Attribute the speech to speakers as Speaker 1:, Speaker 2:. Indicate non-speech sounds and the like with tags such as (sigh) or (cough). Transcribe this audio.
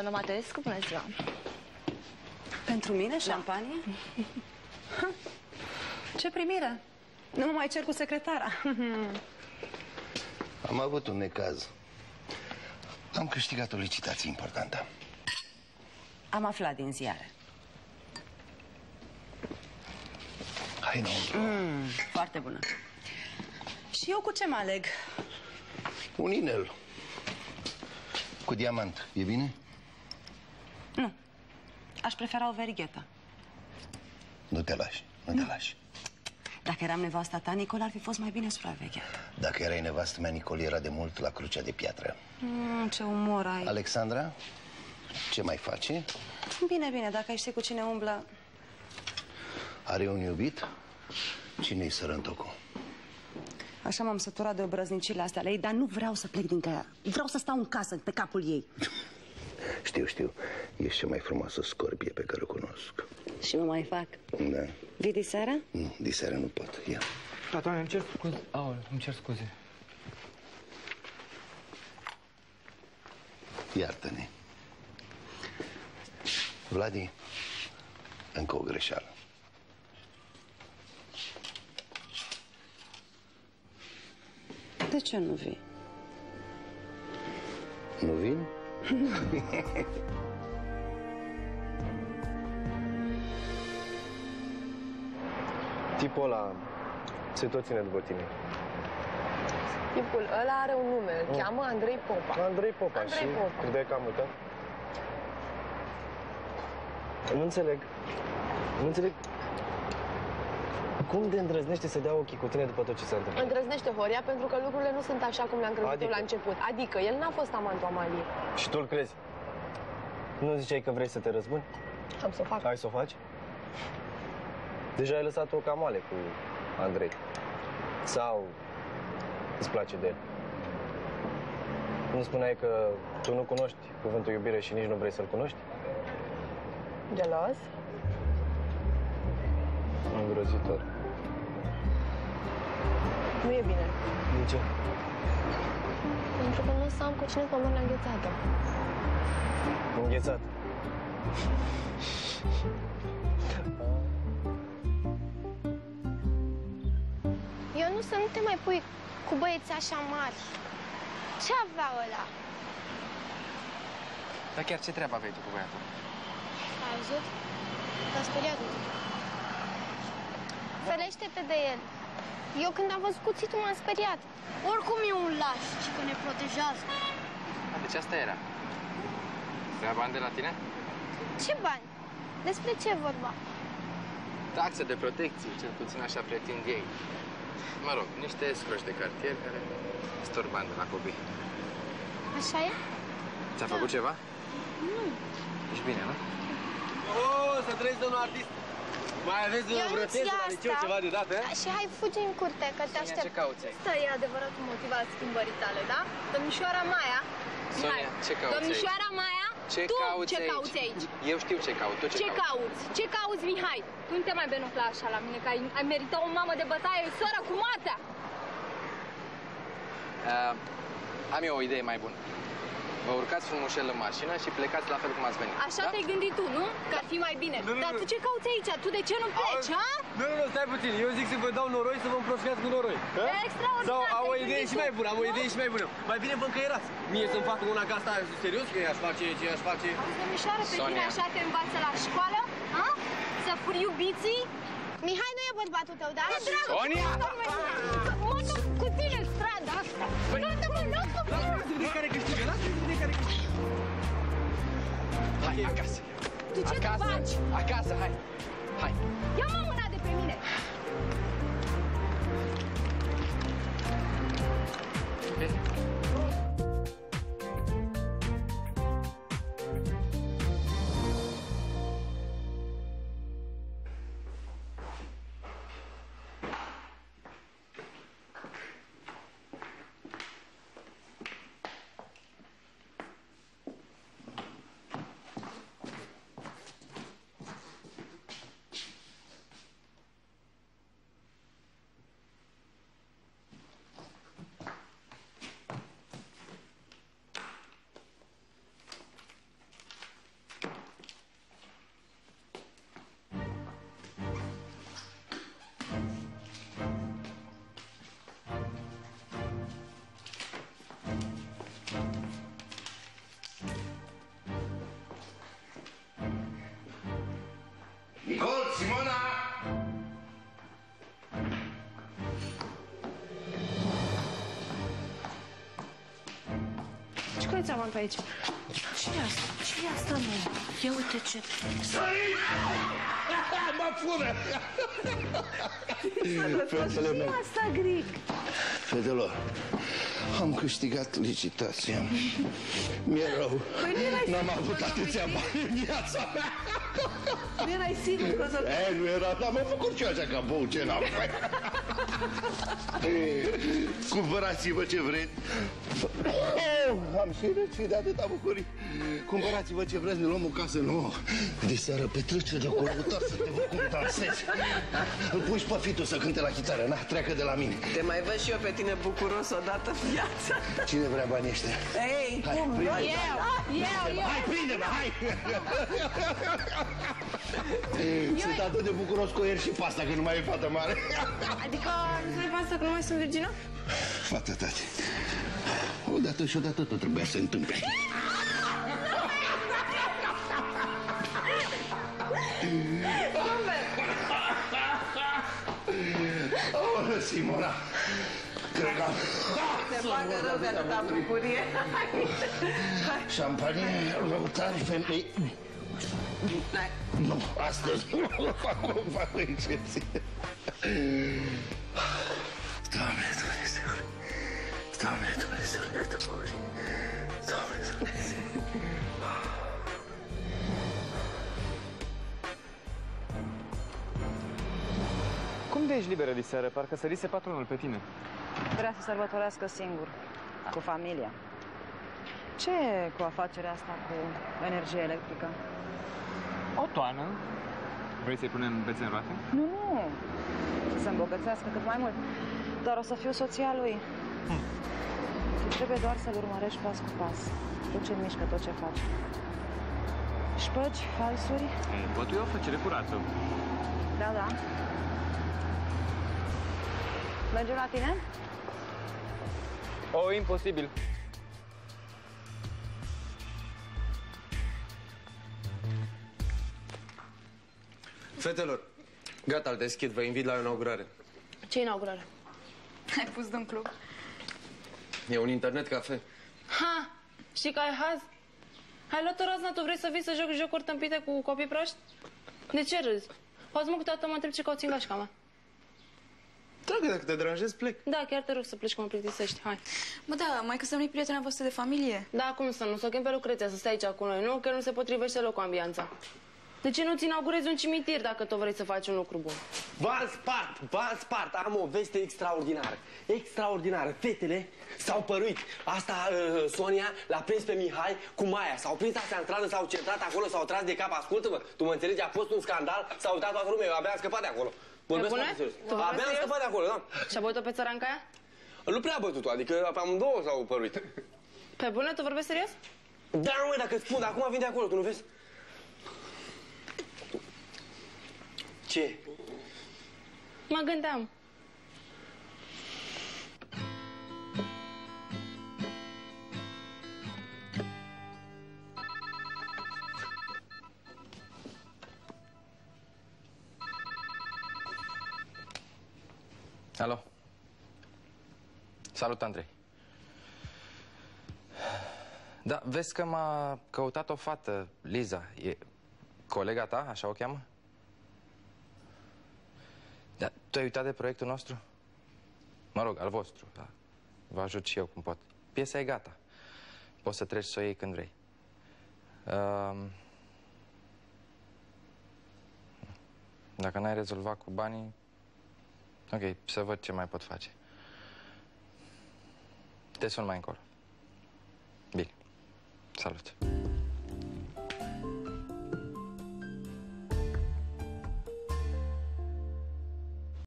Speaker 1: Doamna Mateescu, bună ziua.
Speaker 2: Pentru mine, șampanie? Ha, Ce primire! Nu mă mai cer cu secretara. (laughs)
Speaker 3: Am avut un necaz. Am câștigat o licitație importantă.
Speaker 2: Am aflat din ziare.
Speaker 3: Hai înăuntru.
Speaker 2: Mm, foarte bună. Și eu cu ce mă aleg?
Speaker 3: Un inel. Cu diamant. E bine?
Speaker 2: Nu. Aș prefera o verighetă.
Speaker 3: Nu te lași. Nu te lași.
Speaker 2: Dacă eram nevasta ta, Nicol ar fi fost mai bine supravegheat.
Speaker 3: Dacă erai nevastă mea, Nicol era de mult la crucea de piatră.
Speaker 2: Mm, ce umor ai.
Speaker 3: Alexandra, ce mai face?
Speaker 2: Bine, bine, dacă ai ști cu cine umblă...
Speaker 3: Are un iubit? Cine-i sărăntocul?
Speaker 2: Așa m-am săturat de obrăznicile astea ale ei, dar nu vreau să plec din ea. Vreau să stau în casă, pe capul ei.
Speaker 3: Știu, știu. Ești cea mai frumoasă scorpie pe care o cunosc.
Speaker 2: Și mă mai fac.
Speaker 3: Da.
Speaker 2: Vii de seara?
Speaker 3: Nu, diseară nu pot. Ia.
Speaker 4: Da, doamne, îmi cer scuze. Aole, îmi cer scuze.
Speaker 3: Iartă-ne. Vladi, încă o greșeală.
Speaker 2: De ce nu vii?
Speaker 3: Nu vin? (laughs)
Speaker 5: Tipul ăla se tot ține după tine.
Speaker 6: Tipul ăla are un nume, îl cheamă Andrei Popa.
Speaker 5: Andrei Popa
Speaker 6: Andrei
Speaker 5: și
Speaker 6: Popa.
Speaker 5: credeai că am uitat? Nu înțeleg. Nu înțeleg. Cum de îndrăznește să dea ochii cu tine după tot ce s-a întâmplat?
Speaker 6: Îndrăznește Horia pentru că lucrurile nu sunt așa cum le-am crezut
Speaker 5: Adică?
Speaker 6: eu la început. Adică, el n-a fost amantul Amaliei.
Speaker 5: Și tu îl crezi? Nu ziceai că vrei să te răzbuni?
Speaker 6: Am să o fac.
Speaker 5: Hai să o faci? Deja ai lăsat-o ca moale cu Andrei. Sau îți place de el? Nu spuneai că tu nu cunoști cuvântul iubire și nici nu vrei să-l cunoști?
Speaker 6: Gelos?
Speaker 5: Îngrozitor.
Speaker 6: Nu e bine.
Speaker 5: De ce?
Speaker 6: Pentru că nu o să am cu cine să mă la înghețată.
Speaker 5: Înghețat.
Speaker 7: Eu nu să nu te mai pui cu băieți așa mari. Ce avea ăla?
Speaker 4: Dar chiar ce treabă aveai tu cu băiatul?
Speaker 7: Ai văzut? Te-a speriat. Ferește-te de el. Eu când am văzut cuțitul m-am speriat. Oricum e un laș și că ne protejează.
Speaker 4: A, deci asta era. Vrea bani de la tine?
Speaker 7: Ce bani? Despre ce e vorba?
Speaker 4: Taxe de protecție, cel puțin așa pretind ei. Mă rog, niște escroși de cartier care stor bani de la copii.
Speaker 7: Așa e?
Speaker 4: Ți-a făcut ceva?
Speaker 7: Nu.
Speaker 4: Ești bine, nu?
Speaker 5: O, să trăiți domnul artist! Mai aveți
Speaker 7: Eu nu ți asta.
Speaker 5: ceva de dată?
Speaker 7: Da, Și hai, fugi în curte, că te
Speaker 4: Sonia,
Speaker 7: aștept.
Speaker 4: ce cauți aici?
Speaker 7: Ăsta e adevăratul motiv al schimbării tale, da? Domnișoara Maia.
Speaker 4: Sonia,
Speaker 7: Hai.
Speaker 4: ce cauți
Speaker 7: Domnișoara Maia,
Speaker 4: Ce
Speaker 7: tu
Speaker 4: cauți
Speaker 7: ce
Speaker 4: aici?
Speaker 7: cauți aici?
Speaker 4: Eu știu ce caut, tu ce,
Speaker 7: Ce
Speaker 4: cauți?
Speaker 7: cauți? Ce cauți, Mihai? Tu nu te mai benufla așa la mine, că ai, ai meritat o mamă de bătaie, soră cu moartea!
Speaker 4: Uh, am eu o idee mai bună. Vă urcați frumușel în mașină și plecați la fel cum ați venit.
Speaker 7: Așa
Speaker 4: da?
Speaker 7: te-ai gândit tu, nu? Că ar fi mai bine.
Speaker 5: Nu, nu,
Speaker 7: Dar
Speaker 5: nu.
Speaker 7: tu ce cauți aici? Tu de ce nu pleci, ha?
Speaker 5: Nu, nu, nu, stai puțin. Eu zic să vă dau noroi să vă împrășcați cu noroi. Ha?
Speaker 7: Extraordinar,
Speaker 5: Sau am o
Speaker 7: te-ai
Speaker 5: idee
Speaker 7: gândit
Speaker 5: și
Speaker 7: tu.
Speaker 5: mai bună, am o
Speaker 7: Nu?
Speaker 5: idee și mai bună. Mai bine vă încăierați. Mie să-mi facă una ca asta serios, că i-aș face ce i-aș face.
Speaker 7: Domnișoară, pe tine
Speaker 4: Sonia.
Speaker 7: așa te învață la școală? Ha? Să furi iubiții? Mihai nu e bărbatul tău, da? E dragul,
Speaker 4: Sonia!
Speaker 7: Mă duc cu tine în strada asta. Nu te mă, nu cu tine.
Speaker 5: Lasă de care câștigă,
Speaker 4: Hai, acasă.
Speaker 7: Tu ce
Speaker 4: acasă,
Speaker 7: faci?
Speaker 4: acasă, hai. Hai.
Speaker 7: Ia-mă mâna de pe mine.
Speaker 1: Stai-ți amant pe aici. ce e asta? ce e asta, mă? Ia uite ce...
Speaker 3: Mă fură! Fetele
Speaker 1: ce
Speaker 3: mele,
Speaker 1: e asta, Gric?
Speaker 3: fetelor, am câștigat licitația. Mi-e rău.
Speaker 1: Păi nu erai
Speaker 3: N-am
Speaker 1: sigur
Speaker 3: avut
Speaker 1: că o să
Speaker 3: atâția
Speaker 1: câștigi?
Speaker 3: bani în viața mea.
Speaker 1: Nu erai sigur că o să...
Speaker 3: E, nu era, dar m-am făcut și eu așa ca bou ce n-am Cumpărați-vă ce vreți. Oh, am și răcit de atâta bucurii. Cumpărați-vă ce vreți, ne luăm o casă nouă. De seară petrecere cu lăutar să te văd cum dansezi. Îl pui și pe fitul să cânte la chitară, na, treacă de la mine.
Speaker 8: Te mai văd și eu pe tine bucuros odată în viață.
Speaker 3: Cine vrea banii ăștia?
Speaker 8: Ei,
Speaker 3: Hai,
Speaker 8: cum?
Speaker 3: prinde-mă.
Speaker 8: Eu, eu, eu.
Speaker 3: Hai, prinde-mă, hai! Sunt atât de bucuros cu el și pasta, că nu mai e fată mare.
Speaker 9: Adică nu se pasă că nu mai sunt virgină?
Speaker 3: Fată, tati. Odată și odată tot trebuia să se întâmple. Oh, Simona! Cred că am...
Speaker 8: Te facă rău de atâta bucurie.
Speaker 3: Șampanie, lăutari, femei... Nu, astăzi nu fac o, fac o excepție. Doamne Dumnezeule, Doamne Dumnezeule, câtă bucurie. Doamne Dumnezeule.
Speaker 10: Cum de ești liberă diseară? Parcă sărise patronul pe tine.
Speaker 2: Vrea să sărbătorească singur, cu familia. Ce e cu afacerea asta cu energie electrică?
Speaker 10: O toană. Vrei să-i punem bețe în roate?
Speaker 2: Nu, nu. Să se îmbogățească cât mai mult. Dar o să fiu soția lui. Tu trebuie doar să-l urmărești pas cu pas. Tot ce mișcă, tot ce face. Șpăgi, falsuri?
Speaker 10: Ei, Bătul e o făcere curată.
Speaker 2: Da, da. Mergem la tine?
Speaker 10: O, imposibil.
Speaker 5: Fetelor, gata, îl deschid, vă invit la o inaugurare.
Speaker 9: Ce inaugurare?
Speaker 1: Ai pus de-un club.
Speaker 5: E un internet cafe.
Speaker 9: Ha! Știi că ai haz? Hai, luat-o razna, tu vrei să vii să joci jocuri tâmpite cu copii proști? De ce râzi? Poți mă câteodată mă întreb ce cauți în gașca mea.
Speaker 5: Dragă, dacă te deranjezi, plec.
Speaker 9: Da, chiar te rog să pleci că mă plictisești, hai.
Speaker 1: Bă, da, mai că să nu-i prietena voastră de familie.
Speaker 9: Da, cum să nu, să o chem pe Lucreția să stai aici cu noi, nu? Că nu se potrivește loc cu ambianța. De ce nu-ți inaugurezi un cimitir dacă tot vrei să faci un lucru bun?
Speaker 11: V-am spart, v-am spart, am o veste extraordinară. Extraordinară. Fetele s-au păruit. Asta, uh, Sonia, l-a prins pe Mihai cu Maia. S-au prins astea în stradă, s-au certat acolo, s-au tras de cap. Ascultă-mă, tu mă înțelegi, a fost un scandal, s-a uitat toată lumea, eu abia am scăpat de acolo. Vorbesc
Speaker 9: bune?
Speaker 11: foarte serios.
Speaker 9: Tu vorbesc
Speaker 11: Abia am
Speaker 9: serios?
Speaker 11: scăpat de acolo, da.
Speaker 9: Și-a băut-o pe țăranca aia?
Speaker 11: Nu prea a bătut adică pe amândouă s-au păruit.
Speaker 9: Pe bune, tu vorbești serios?
Speaker 11: Da, mă, dacă îți spun, acum vin de acolo, tu nu vezi? Ce?
Speaker 9: Mă gândeam.
Speaker 4: Alo. Salut, Andrei. Da, vezi că m-a căutat o fată, Liza. E colega ta, așa o cheamă? Da, tu ai uitat de proiectul nostru? Mă rog, al vostru, da. Vă ajut și eu cum pot. Piesa e gata. Poți să treci să o iei când vrei. Um... Dacă n-ai rezolvat cu banii, ok, să văd ce mai pot face. Te sun mai încolo. Bine. Salut.